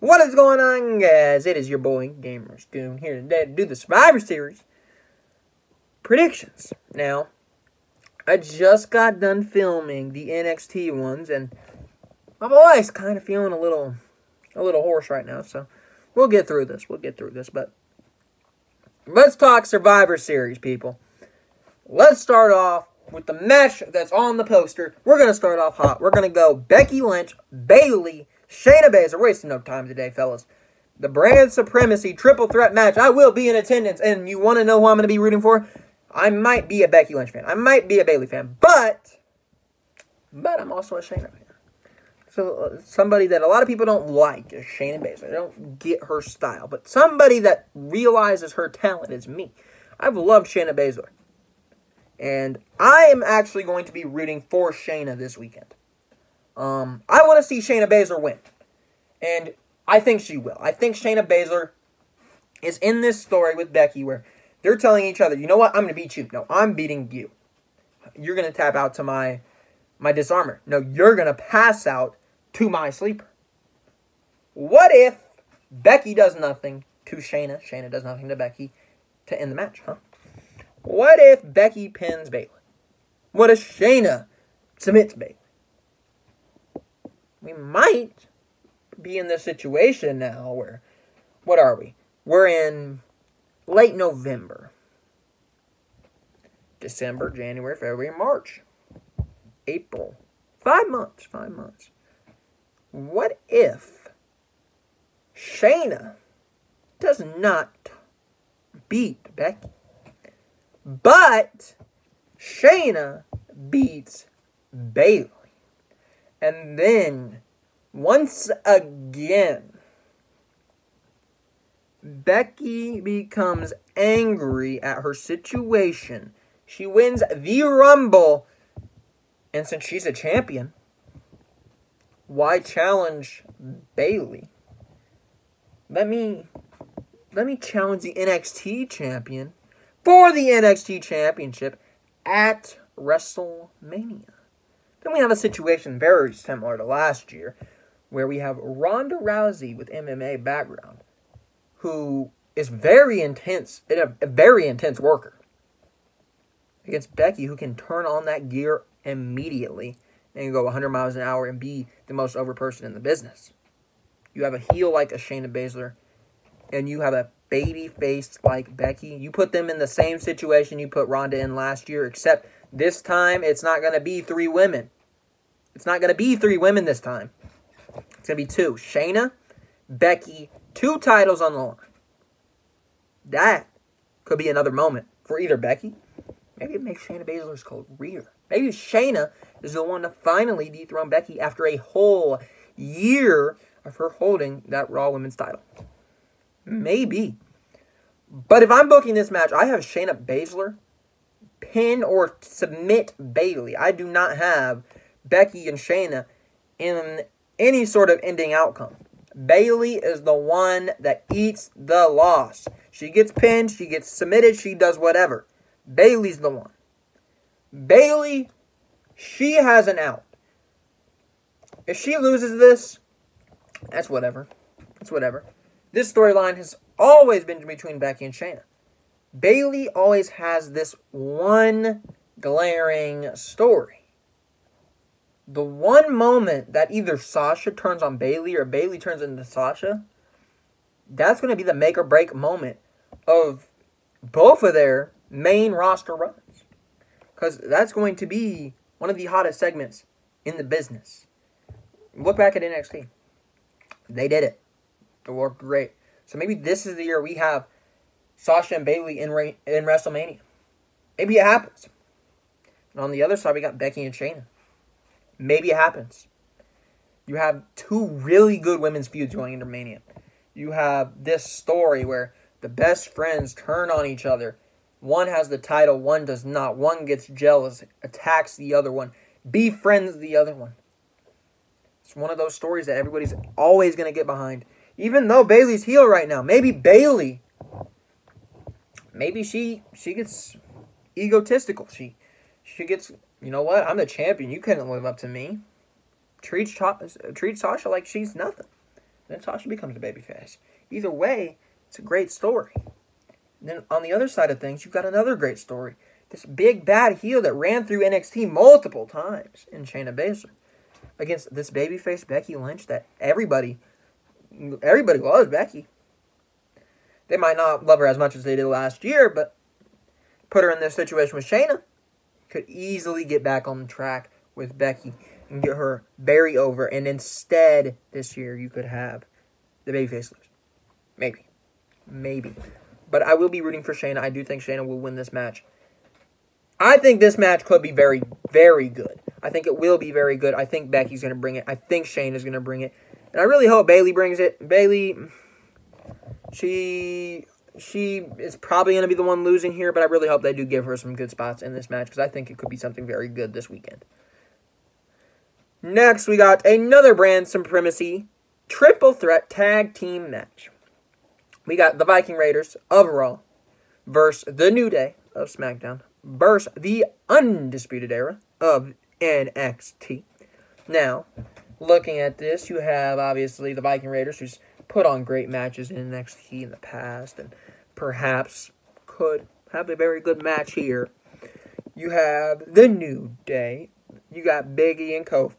What is going on, guys? It is your boy, Gamer Goon, here today to do the Survivor Series predictions. Now, I just got done filming the NXT ones, and my voice kind of feeling a little, a little hoarse right now. So, we'll get through this. We'll get through this, but let's talk Survivor Series, people. Let's start off with the match that's on the poster. We're gonna start off hot. We're gonna go Becky Lynch, Bayley. Shayna Baszler, wasting no time today, fellas. The brand supremacy triple threat match. I will be in attendance, and you want to know who I'm going to be rooting for? I might be a Becky Lynch fan. I might be a Bayley fan, but but I'm also a Shayna fan. So uh, somebody that a lot of people don't like is Shayna Baszler. They don't get her style, but somebody that realizes her talent is me. I've loved Shayna Baszler, and I am actually going to be rooting for Shayna this weekend. Um, I want to see Shayna Baszler win. And I think she will. I think Shayna Baszler is in this story with Becky where they're telling each other, you know what, I'm going to beat you. No, I'm beating you. You're going to tap out to my my disarmer. No, you're going to pass out to my sleeper. What if Becky does nothing to Shayna, Shayna does nothing to Becky to end the match, huh? What if Becky pins Bayley? What if Shayna submits Bayley? We might be in this situation now where, what are we? We're in late November, December, January, February, March, April. Five months, five months. What if Shayna does not beat Becky, but Shayna beats Bayley? And then, once again, Becky becomes angry at her situation. She wins the Rumble. And since she's a champion, why challenge Bayley? Let me let me challenge the NXT champion for the NXT championship at WrestleMania. Then we have a situation very similar to last year, where we have Ronda Rousey with MMA background, who is very intense, a, very intense worker, against Becky, who can turn on that gear immediately and go 100 miles an hour and be the most over person in the business. You have a heel like a Shayna Baszler, and you have a baby face like Becky. You put them in the same situation you put Ronda in last year, except this time, it's not going to be three women. It's not going to be three women this time. It's going to be two. Shayna, Becky, two titles on the line. That could be another moment for either Becky. Maybe it makes Shayna Baszler's career. Maybe Shayna is the one to finally dethrone Becky after a whole year of her holding that Raw Women's title. Maybe. But if I'm booking this match, I have Shayna Baszler pin or submit Bayley. I do not have Becky and Shayna in any sort of ending outcome. Bayley is the one that eats the loss. She gets pinned, she gets submitted, she does whatever. Bayley's the one. Bayley, she has an out. If she loses this, that's whatever. That's whatever. This storyline has always been between Becky and Shayna. Bayley always has this one glaring story. The one moment that either Sasha turns on Bayley or Bayley turns into Sasha, that's going to be the make or break moment of both of their main roster runs. Because that's going to be one of the hottest segments in the business. Look back at NXT. They did it. It worked great. So maybe this is the year we have Sasha and Bayley in in WrestleMania. Maybe it happens. And on the other side, we got Becky and Shayna. Maybe it happens. You have two really good women's feuds going into Mania. You have this story where the best friends turn on each other. One has the title, one does not. One gets jealous, attacks the other one, befriends the other one. It's one of those stories that everybody's always going to get behind. Even though Bayley's heel right now, maybe Bayley maybe she she gets egotistical. She she gets you know what? I'm the champion. You couldn't live up to me. Treat treat Sasha like she's nothing. Then Sasha becomes a babyface. Either way, it's a great story. And then on the other side of things, you've got another great story. This big bad heel that ran through NXT multiple times in Shayna Baszler against this babyface Becky Lynch that everybody everybody loves Becky. They might not love her as much as they did last year, but put her in this situation with Shayna, could easily get back on the track with Becky and get her very over. And instead, this year, you could have the babyface lose. Maybe. Maybe. But I will be rooting for Shayna. I do think Shayna will win this match. I think this match could be very, very good. I think it will be very good. I think Becky's going to bring it. I think Shane is going to bring it. And I really hope Bayley brings it. Bayley, she she is probably going to be the one losing here, but I really hope they do give her some good spots in this match because I think it could be something very good this weekend. Next, we got another brand supremacy triple threat tag team match. We got the Viking Raiders of Raw versus the New Day of SmackDown versus the Undisputed Era of NXT. Now, looking at this, you have obviously the Viking Raiders, who's put on great matches in NXT in the past, and perhaps could have a very good match here. You have the New Day. You got Biggie and Kofi,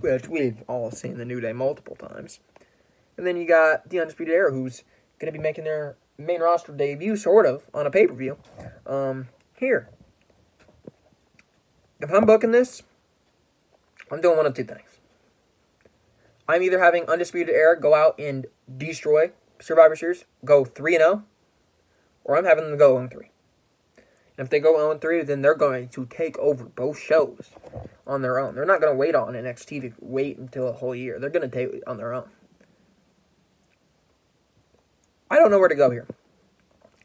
which we've all seen the New Day multiple times. And then you got the Undisputed Era, who's going to be making their main roster debut, sort of, on a pay per view. Um, here. If I'm booking this, I'm doing one of two things. I'm either having Undisputed Era go out and destroy Survivor Series, go 3 0, or I'm having them go 0 3. And if they go 0 3, then they're going to take over both shows on their own. They're not going to wait on NXT to wait until a whole year. They're going to take it on their own. I don't know where to go here.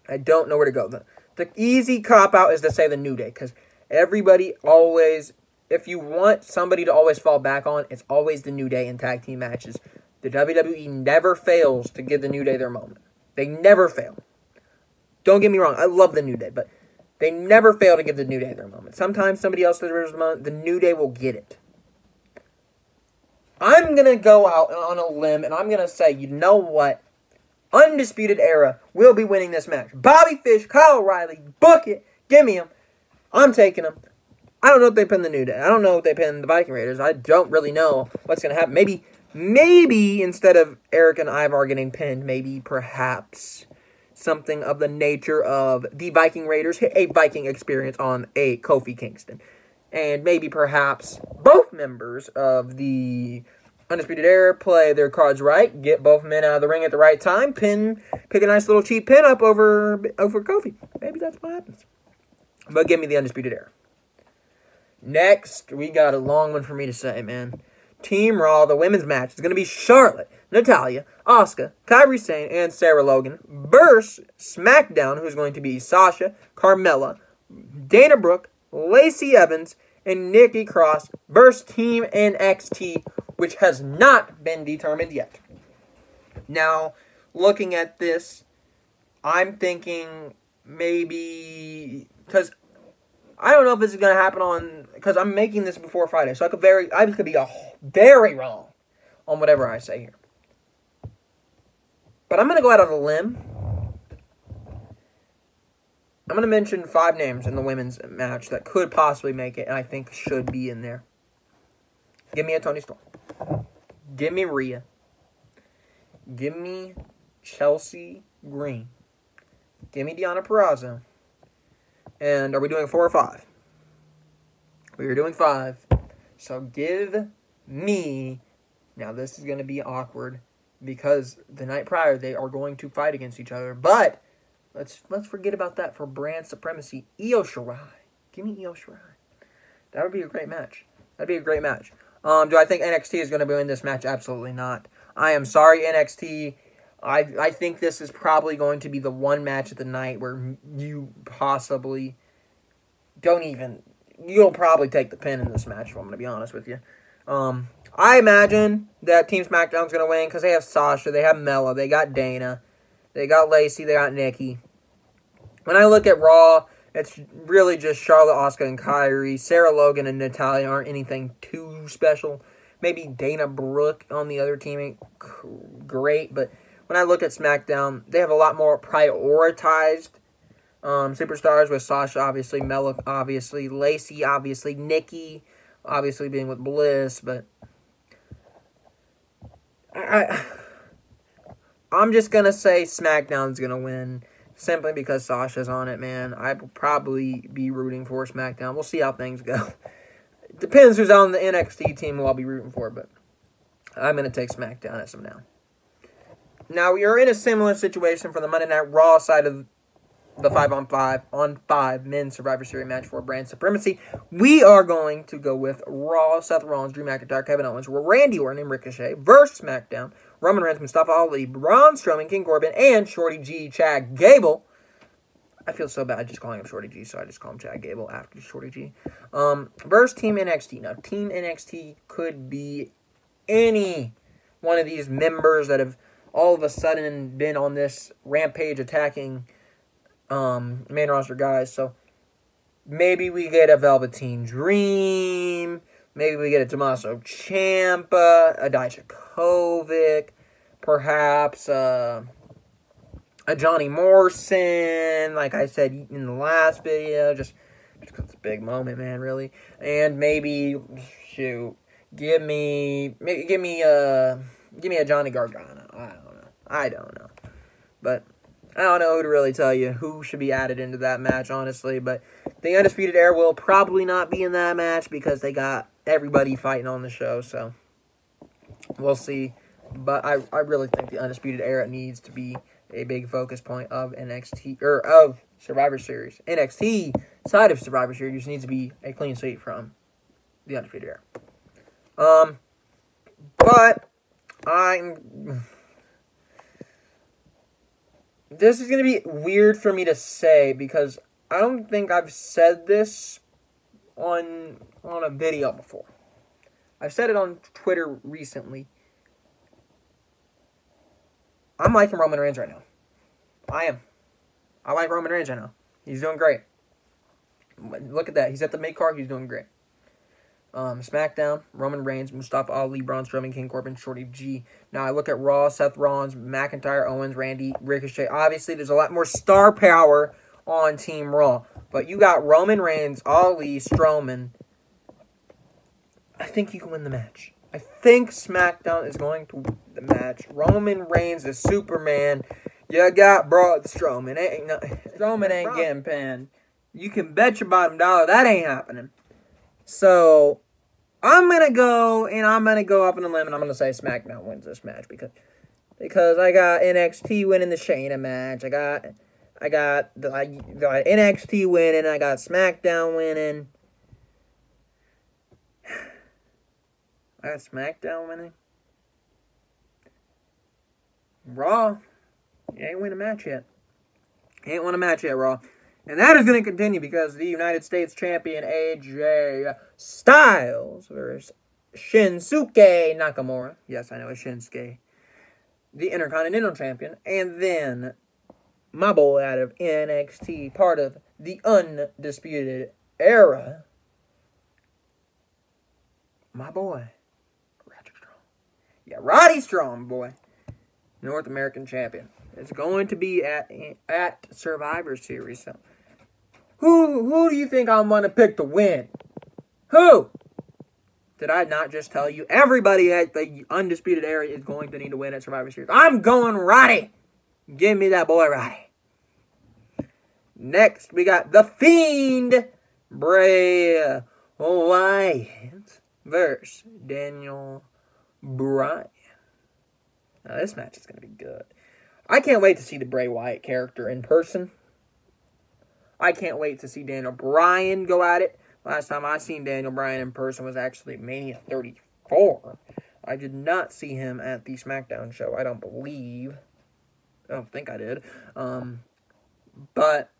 I don't know where to go. The, the easy cop out is to say the New Day because everybody always if you want somebody to always fall back on, it's always the New Day in tag team matches. The WWE never fails to give the New Day their moment. They never fail. Don't get me wrong, I love the New Day, but they never fail to give the New Day their moment. Sometimes somebody else deserves the moment, the New Day will get it. I'm going to go out on a limb and I'm going to say, you know what? Undisputed Era will be winning this match. Bobby Fish, Kyle O'Reilly, book it. Give me them. I'm taking them. I don't know if they pin the New Day. I don't know if they pin the Viking Raiders. I don't really know what's going to happen. Maybe, maybe instead of Erik and Ivar getting pinned, maybe perhaps something of the nature of the Viking Raiders a Viking experience on a Kofi Kingston. And maybe perhaps both members of the Undisputed Era play their cards right, get both men out of the ring at the right time, pin, pick a nice little cheap pin up over over Kofi. Maybe that's what happens. But give me the Undisputed Era. Next, we got a long one for me to say, man. Team Raw, the women's match is going to be Charlotte, Natalya, Asuka, Kairi Sane, and Sarah Logan versus SmackDown, who's going to be Sasha, Carmella, Dana Brooke, Lacey Evans, and Nikki Cross versus Team NXT, which has not been determined yet. Now, looking at this, I'm thinking maybe because I don't know if this is gonna happen on because I'm making this before Friday, so I could very I could be a, very wrong on whatever I say here. But I'm gonna go out on a limb. I'm gonna mention five names in the women's match that could possibly make it, and I think should be in there. Give me a Toni Storm. Give me Rhea. Give me Chelsea Green. Give me Deonna Purrazzo. And are we doing four or five? We are doing five. So give me. Now, this is going to be awkward because the night prior they are going to fight against each other. But let's let's forget about that for brand supremacy. Io Shirai. Give me Io Shirai. That would be a great match. That'd be a great match. Um, do I think NXT is going to win this match? Absolutely not. I am sorry, NXT. I I think this is probably going to be the one match of the night where you possibly don't even. You'll probably take the pin in this match. If I'm going to be honest with you. Um, I imagine that Team SmackDown's going to win because they have Sasha, they have Mella, they got Dana, they got Lacey, they got Nikki. When I look at Raw, it's really just Charlotte, Asuka, and Kairi. Sarah Logan and Natalya aren't anything too special. Maybe Dana Brooke on the other team ain't great, but when I look at SmackDown, they have a lot more prioritized um, superstars with Sasha, obviously, Mela, obviously, Lacey, obviously, Nikki, obviously being with Bliss, but I, I'm just gonna say SmackDown's gonna win simply because Sasha's on it, man. I will probably be rooting for SmackDown. We'll see how things go. Depends who's on the NXT team who I'll be rooting for, but I'm gonna take SmackDown as of now. Now we are in a similar situation for the Monday Night Raw side of the five on five on five men's Survivor Series match for brand supremacy. We are going to go with Raw, Seth Rollins, Drew McIntyre, Kevin Owens, Randy Orton, and Ricochet versus SmackDown, Roman Reigns, Mustafa Ali, Braun Strowman, King Corbin, and Shorty G, Chad Gable. I feel so bad just calling him Shorty G, so I just call him Chad Gable after Shorty G. Um, versus Team NXT. Now, Team NXT could be any one of these members that have all of a sudden been on this rampage attacking um, main roster guys. So maybe we get a Velveteen Dream. Maybe we get a Tommaso Ciampa, a Dijakovic, perhaps uh, a Johnny Morrison, like I said in the last video, just because it's a big moment, man, really. And maybe, shoot, give me, maybe give me a, give me a Johnny Gargano. I don't know. I don't know. But I don't know who to really tell you who should be added into that match, honestly. But the Undisputed Era will probably not be in that match because they got everybody fighting on the show. So we'll see. But I, I really think the Undisputed Era needs to be a big focus point of NXT or of Survivor Series. NXT side of Survivor Series needs to be a clean sweep from the Undisputed Era. Um, but I'm this is going to be weird for me to say because I don't think I've said this on on a video before. I've said it on Twitter recently. I'm liking Roman Reigns right now. I am. I like Roman Reigns right now. He's doing great. Look at that. He's at the mid card. He's doing great. Um, SmackDown, Roman Reigns, Mustafa Ali, Braun Strowman, King Corbin, Shorty G. Now I look at Raw, Seth Rollins, McIntyre, Owens, Randy, Ricochet. Obviously, there's a lot more star power on Team Raw. But you got Roman Reigns, Ali, Strowman. I think you can win the match. I think SmackDown is going to win the match. Roman Reigns is Superman. You got Braun Strowman. Ain't no, Strowman ain't getting pinned. You can bet your bottom dollar that ain't happening. So I'm gonna go and I'm gonna go up on a limb and I'm gonna say SmackDown wins this match because because I got NXT winning the Shayna match. I got I got the, I got NXT winning. I got SmackDown winning. I got SmackDown winning. Raw, you ain't win a match yet. Ain't won a match yet, Raw. And that is going to continue because the United States champion AJ Styles versus Shinsuke Nakamura. Yes, I know it's Shinsuke. The Intercontinental Champion. And then my boy out of NXT, part of the Undisputed Era. My boy. Strong. Yeah, Roddy Strong, boy. North American Champion. It's going to be at at Survivor Series. So who who do you think I'm gonna pick to win? Who? Did I not just tell you everybody at the undisputed era is going to need to win at Survivor Series? I'm going Roddy. Give me that boy Roddy. Next, we got the Fiend Bray Wyatt versus Daniel Bryan. Now this match is gonna be good. I can't wait to see the Bray Wyatt character in person. I can't wait to see Daniel Bryan go at it. Last time I seen Daniel Bryan in person was actually Mania 34. I did not see him at the SmackDown show. I don't believe. I don't think I did. Um, but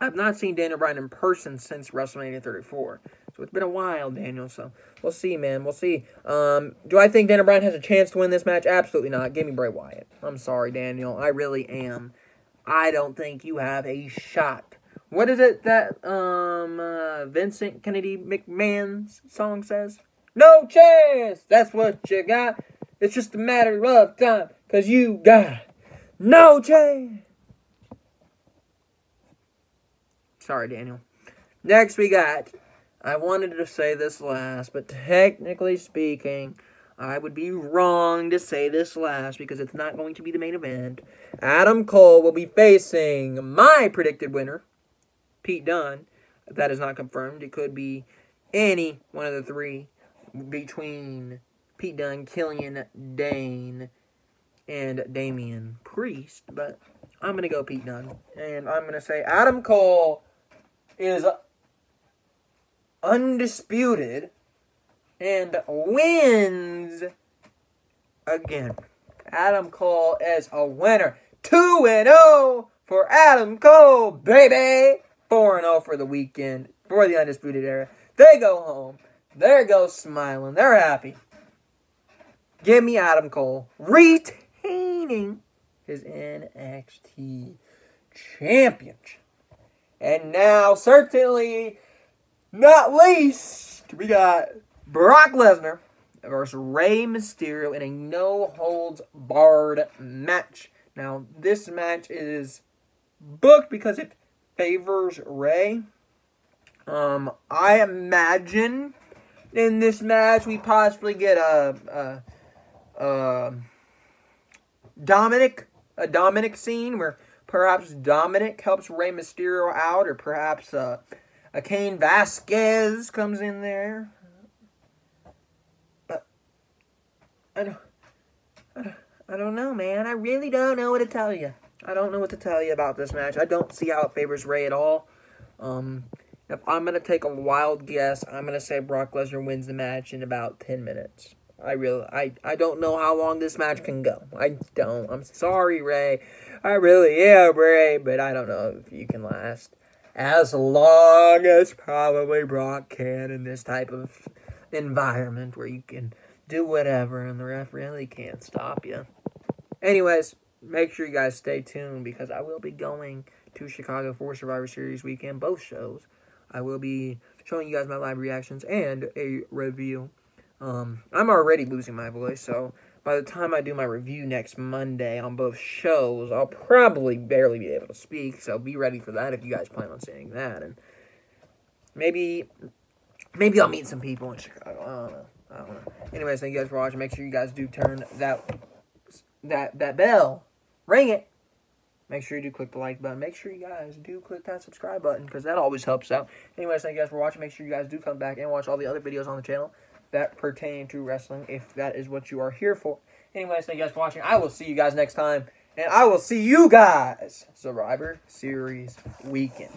I've not seen Daniel Bryan in person since WrestleMania 34. So it's been a while, Daniel. So we'll see, man. We'll see. Um, do I think Daniel Bryan has a chance to win this match? Absolutely not. Give me Bray Wyatt. I'm sorry, Daniel. I really am. I don't think you have a shot what is it that um uh, Vincent Kennedy McMahon's song says? No chance. That's what you got. It's just a matter of time. Cause you got no chance. Sorry, Daniel. Next we got I wanted to say this last, but technically speaking, I would be wrong to say this last because it's not going to be the main event. Adam Cole will be facing my predicted winner, Pete Dunne. That is not confirmed. It could be any one of the three between Pete Dunne, Killian Dain, and Damian Priest. But I'm going to go Pete Dunne. And I'm going to say Adam Cole is undisputed and wins again. Adam Cole is a winner. 2 and 0 for Adam Cole, baby. 4 and 0 for the weekend for the undisputed era. They go home. There goes smiling. They're happy. Give me Adam Cole retaining his NXT championship. And now, certainly not least, we got Brock Lesnar versus Rey Mysterio in a no holds barred match. Now, this match is booked because it favors Rey. Um, I imagine in this match we possibly get a, a, a Dominic a Dominic scene where perhaps Dominic helps Rey Mysterio out, or perhaps uh, a Cain Vasquez comes in there. But I don't, I don't, I don't know, man. I really don't know what to tell you. I don't know what to tell you about this match. I don't see how it favors Rey at all. Um, if I'm gonna take a wild guess, I'm gonna say Brock Lesnar wins the match in about ten minutes. I really, I, I don't know how long this match can go. I don't. I'm sorry, Rey. I really am, Rey, but I don't know if you can last as long as probably Brock can in this type of environment where you can do whatever and the ref really can't stop you. Anyways, make sure you guys stay tuned because I will be going to Chicago for Survivor Series weekend, both shows. I will be showing you guys my live reactions and a review. Um, I'm already losing my voice, so by the time I do my review next Monday on both shows, I'll probably barely be able to speak. So be ready for that if you guys plan on seeing that. And maybe, maybe I'll meet some people in Chicago. I don't know. I don't know. Anyways, thank you guys for watching. Make sure you guys do turn that that that bell, ring it. Make sure you do click the like button. Make sure you guys do click that subscribe button because that always helps out. Anyways, thank you guys for watching. Make sure you guys do come back and watch all the other videos on the channel that pertain to wrestling if that is what you are here for. Anyways, thank you guys for watching. I will see you guys next time. And I will see you guys Survivor Series weekend.